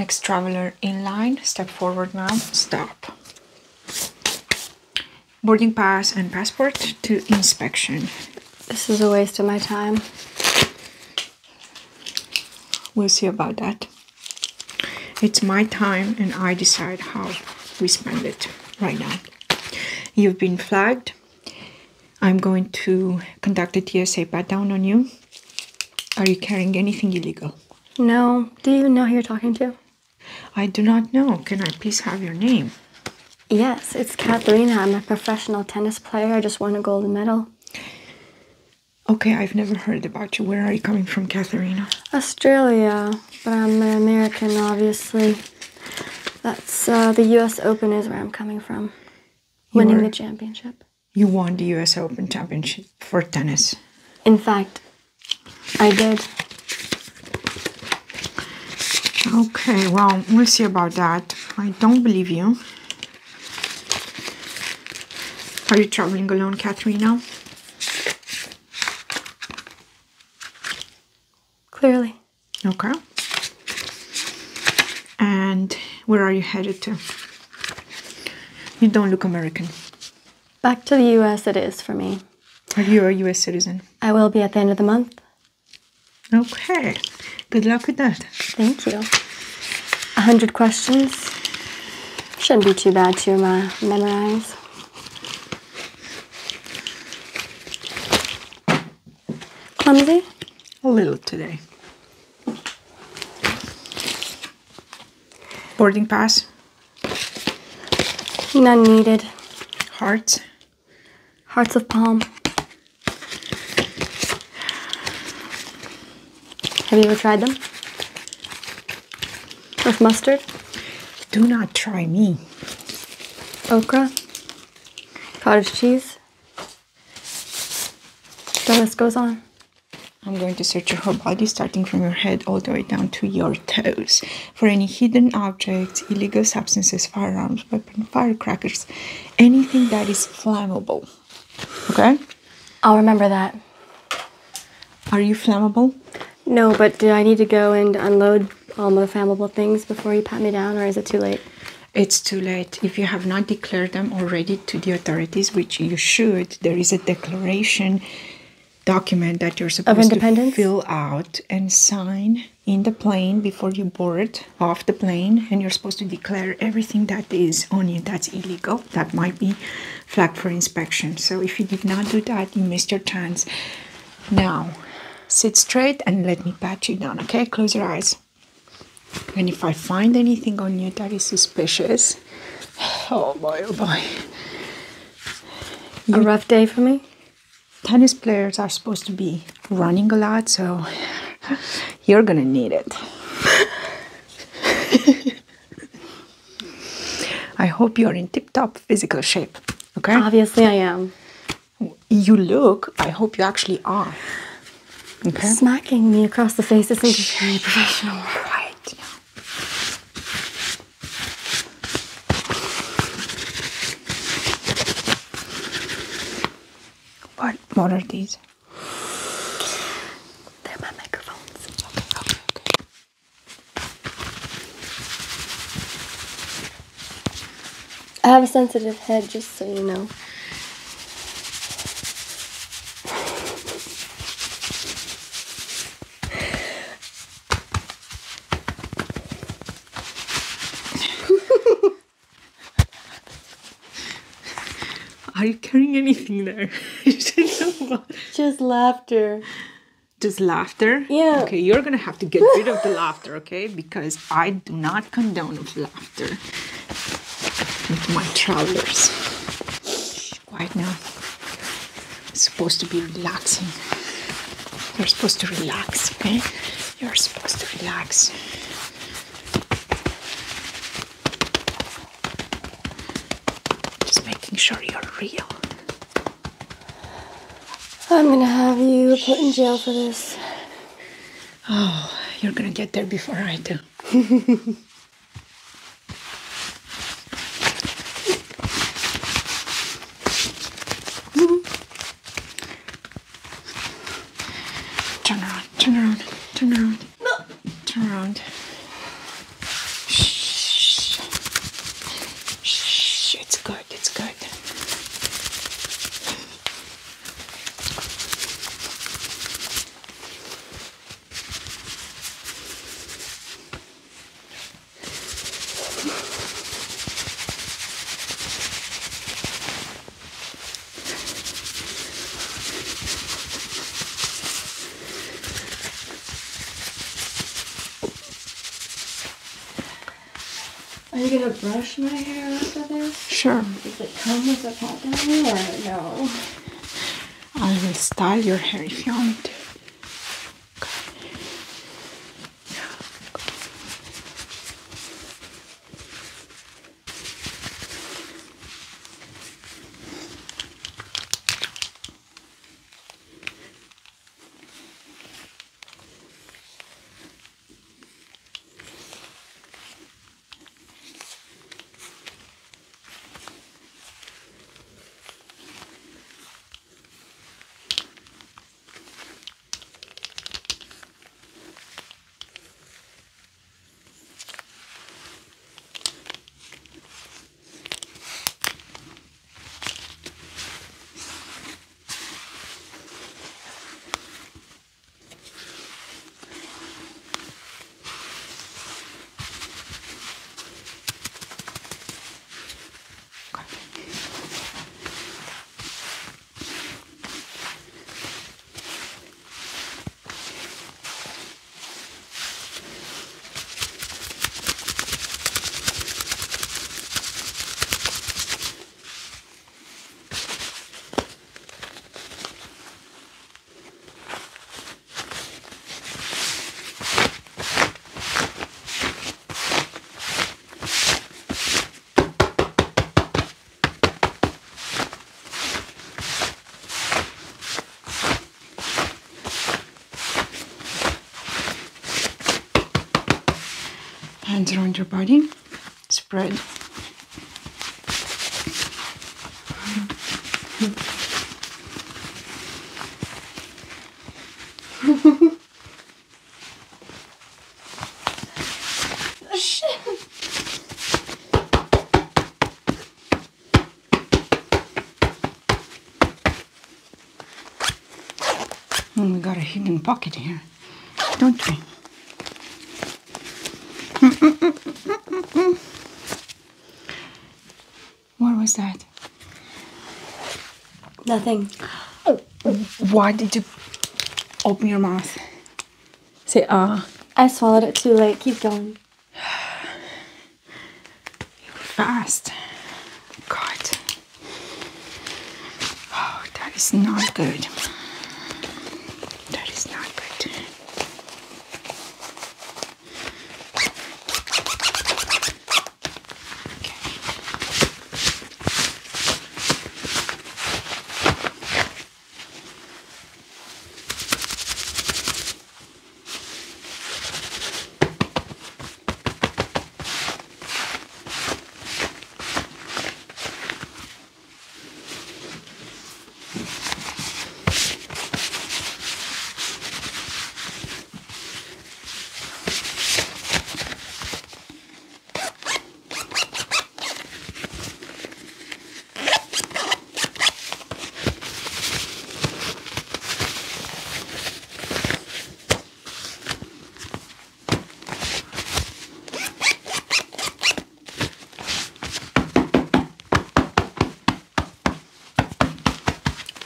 Next traveler in line. Step forward now. Stop. Boarding pass and passport to inspection. This is a waste of my time. We'll see about that. It's my time and I decide how we spend it right now. You've been flagged. I'm going to conduct a TSA pat down on you. Are you carrying anything illegal? No. Do you know who you're talking to? I do not know. Can I please have your name? Yes, it's Katharina. I'm a professional tennis player. I just won a gold medal. Okay, I've never heard about you. Where are you coming from, Katharina? Australia, but I'm an American, obviously. That's uh, the U.S. Open is where I'm coming from. Winning You're- the championship. You won the US Open Championship for tennis. In fact, I did. Okay, well, we'll see about that. I don't believe you. Are you traveling alone, Katharina? Clearly. Okay. And where are you headed to? You don't look American. Back to the U.S. it is for me. Are you a US citizen? I will be at the end of the month. Okay. Good luck with that. Thank you. A hundred questions. Shouldn't be too bad to uh, memorize. Clumsy? A little today. Boarding pass, None needed. hearts. Hearts of palm. Have you ever tried them? With mustard? Do not try me. Okra? Cottage cheese? The list goes on. I'm going to search your whole body, starting from your head all the way down to your toes, for any hidden objects, illegal substances, firearms, weapons, firecrackers, anything that is flammable. Okay? I'll remember that. Are you flammable? No, but do I need to go and unload all my flammable things before you pat me down, or is it too late? It's too late. If you have not declared them already to the authorities, which you should, there is a declaration document that you're supposed to independence? fill out and sign in the plane before you board off the plane and you're supposed to declare everything that is on you that's illegal that might be flagged for inspection so if you did not do that you missed your chance now sit straight and let me pat you down okay close your eyes and if i find anything on you that is suspicious oh boy oh boy A rough day for me? tennis players are supposed to be running a lot, so you're gonna need it. I hope you're in tip top physical shape, okay? Obviously, I am. You look, I hope you actually are. Okay? Smacking me across the face isn't very professional. Quiet. What, what are these? They're my microphones. Okay, okay, okay. I have a sensitive head, just so you know. Carrying anything there? Just laughter. Just laughter? Yeah. Okay, you're gonna have to get rid of the laughter, okay? Because I do not condone of laughter with my travelers. Shh, quiet now. It's supposed to be relaxing. You're supposed to relax, okay? You're supposed to relax. Just making sure you're real. I'm gonna have you put in jail for this. Oh, you're gonna get there before I do. turn around, turn around, turn around, turn around. Are you gonna brush my hair after this? Sure. Does it come with a pat down or no? I will style your hair if you want me to. Hands around your body. Spread. And we got a hidden pocket here, don't we? What was that? Nothing. Why did you open your mouth? Say ah. I swallowed it too late. Keep going. fast. God. Oh, that is not good. That is not good. Okay.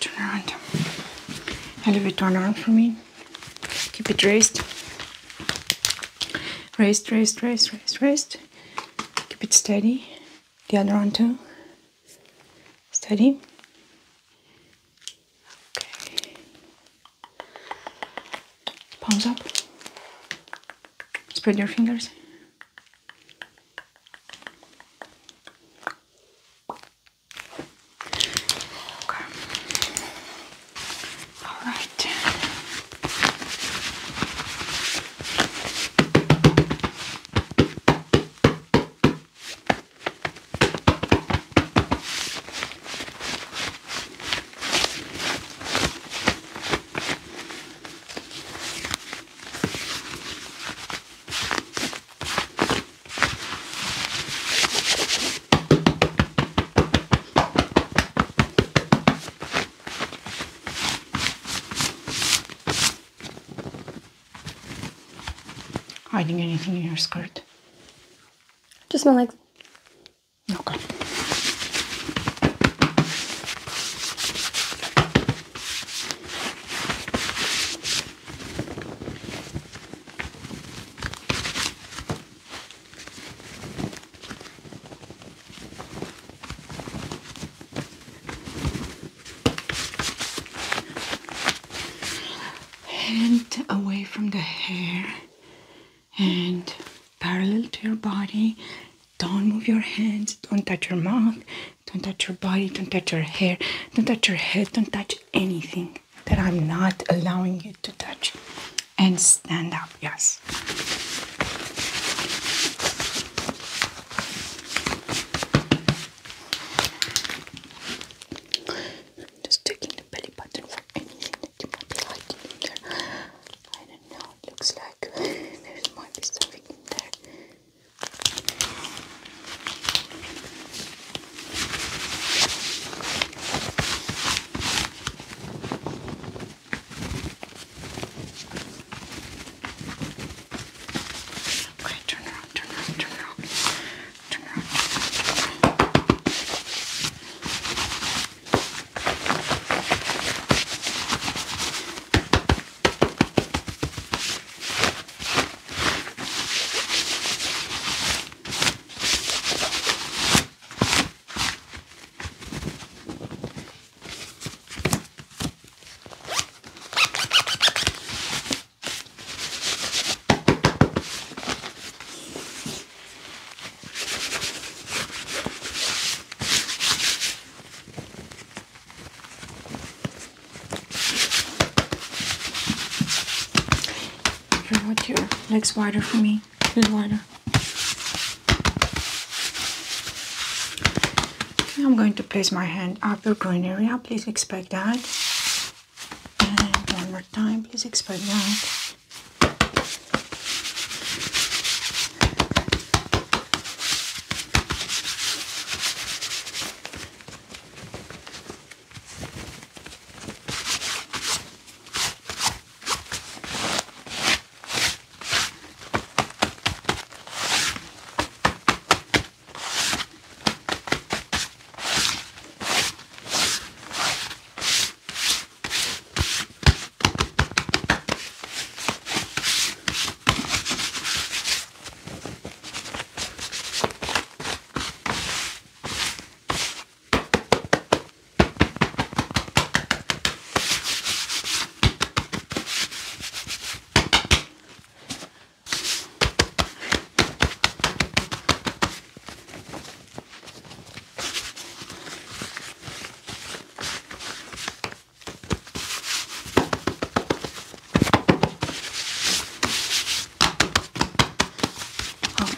Turn around. Elevate one arm for me. Keep it raised. Raised, raised, raised, raised, raised. Keep it steady. The other one too. Steady. Okay. Palms up. Spread your fingers. In your skirt? Just my legs. Okay. away from the hair and parallel to your body. Don't move your hands, don't your mouth, don't touch your body, don't touch your hair, don't touch your head, don't touch anything that I'm not allowing you to touch. And stand up, yes. Just checking the belly button for anything that you might be liking in there. I don't know, it looks like there might be something in there. Okay, turn around, turn around, turn around. Turn around, turn around, turn around. Your wider for me. Little wider. Okay, I'm going to place my hand up your groin area. Please expect that. And one more time. Please expect that.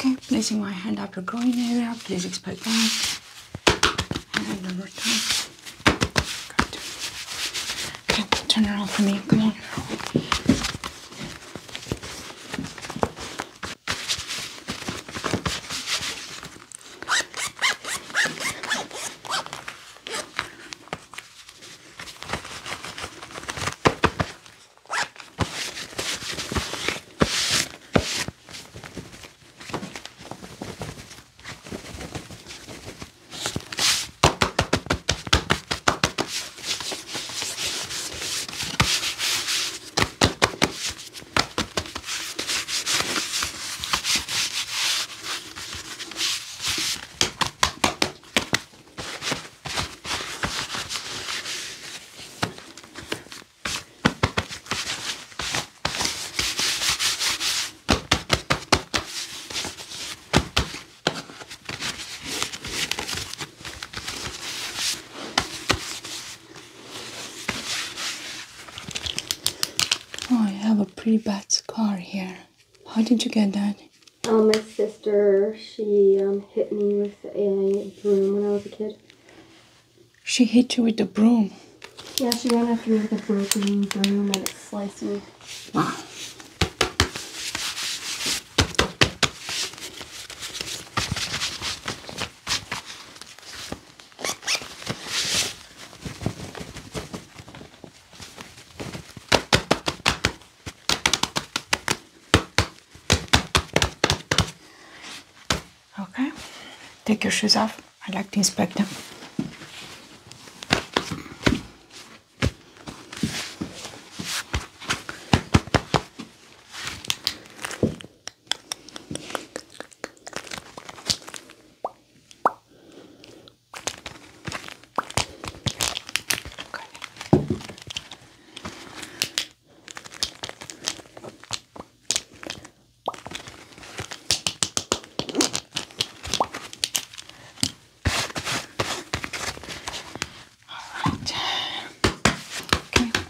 Okay, placing my up your groin area. Please expect that. And one more time. Good. Okay, turn around for me. Come on. Oh, I have a pretty bad scar here. How did you get that? Um, my sister, she um, hit me with a broom when I was a kid. She hit you with the broom. Yeah, she ran after me with a broken broom and it sliced me. Wow. Okay, take your shoes off. I'd like to inspect them.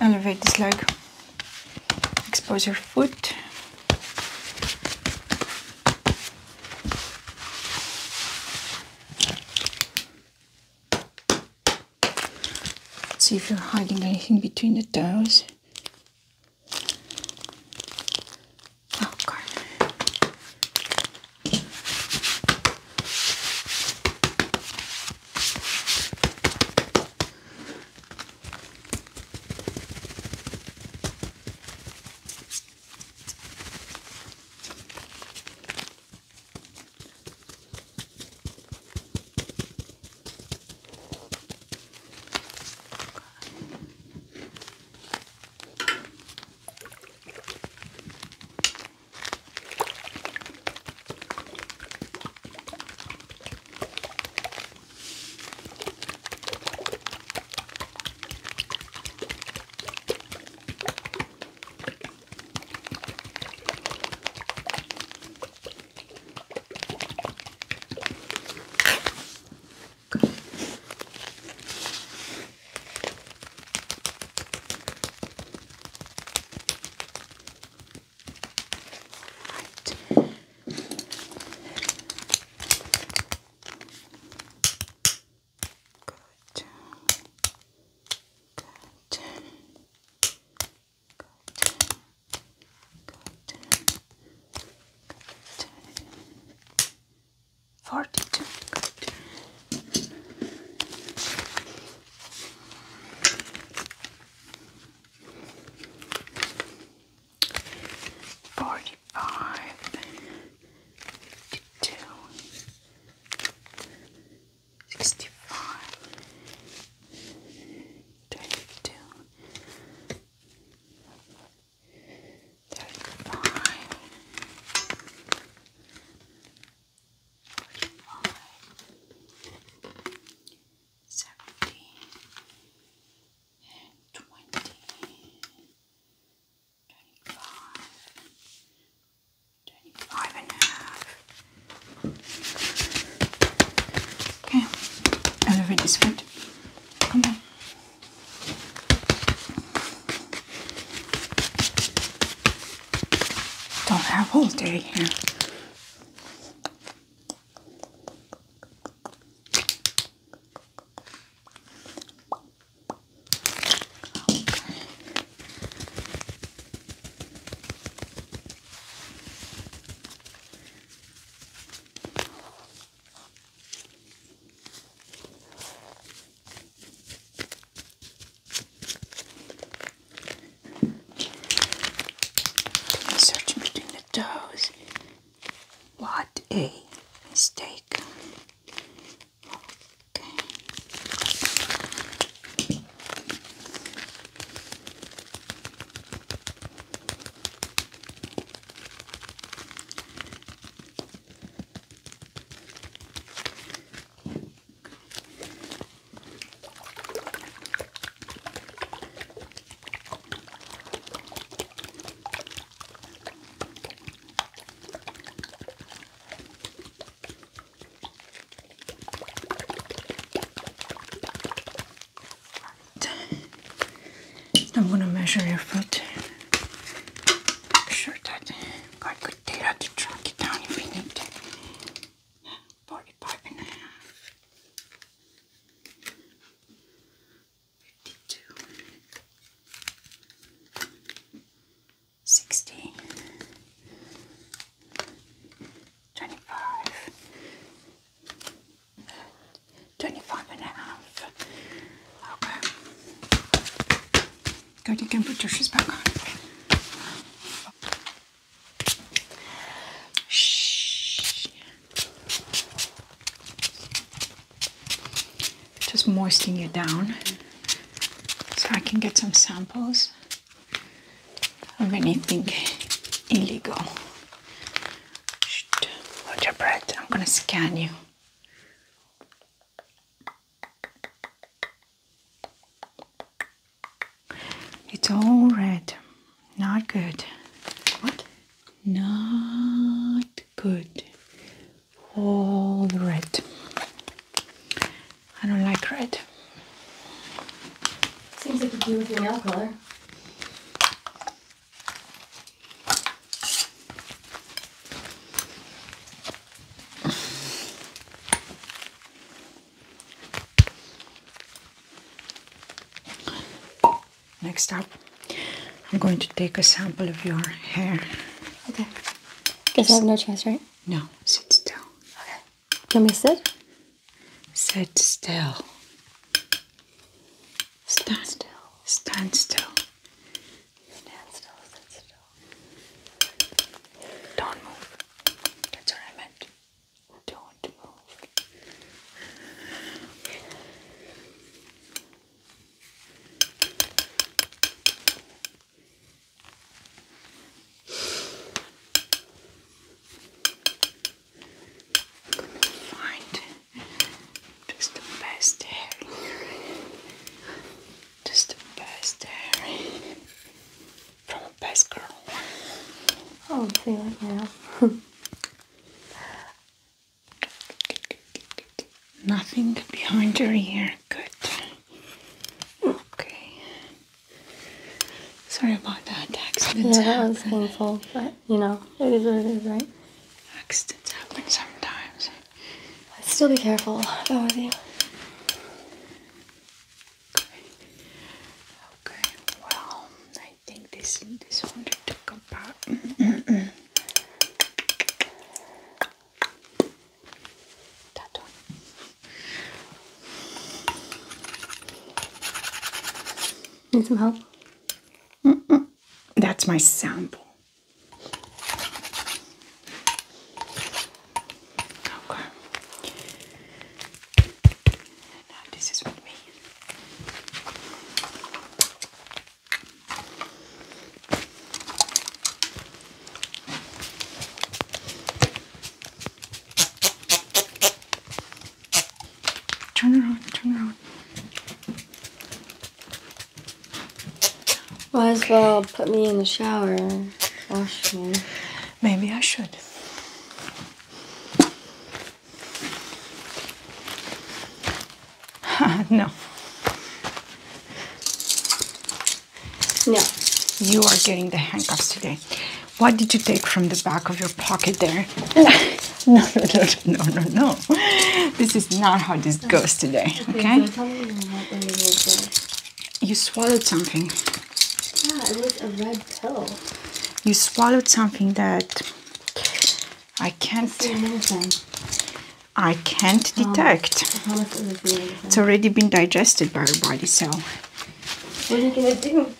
Elevate this leg. Expose your foot. See if you're hiding anything between the toes. Here. Searching between the toes. What a mistake. Okay. I'm gonna measure your foot. Make sure that got good data to track it down if you need. 45 and a half. 52. 60. 25. 25 and a half. Okay. Good, you can put your shoes back on. Shh. Just moisten you down so I can get some samples of anything illegal. Hold your breath. I'm gonna scan you. It's all red. Not good. What? Not good. All red. I don't like red. Seems like you do with your nail color. Next up, I'm going to take a sample of your hair. Okay. Guess I have no choice, right? No, sit still. Okay. Let me sit? Sit still. Stand still. Stand still. Stand still, sit still. Don't move. That's what I meant. Don't move. Find just the best hair here. Just the best hair from a best girl. Oh, see that now. Nothing behind your ear. Good. Okay. Sorry about that. Accidents Yeah, that was painful, but you know, it is what it is, right? Accidents happen sometimes. Still be careful I was you. Okay. Well, I think this this one took about. that one. Need some help? That's my sample. Now this is with me. Turn around, turn around. Might as well put me in the shower and wash me. Maybe I should. no, No. you are getting the handcuffs today. What did you take from the back of your pocket there? no, no, no, no, no, no. This is not how this goes today, okay? So tell me what it is. You swallowed something. Yeah, it was a red pill. You swallowed something that I can't. I can't oh, detect. I it was the medicine. It's already been digested by our body, so What are you gonna do?